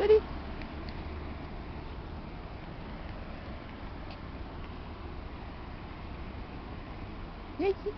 Ready? Yankee.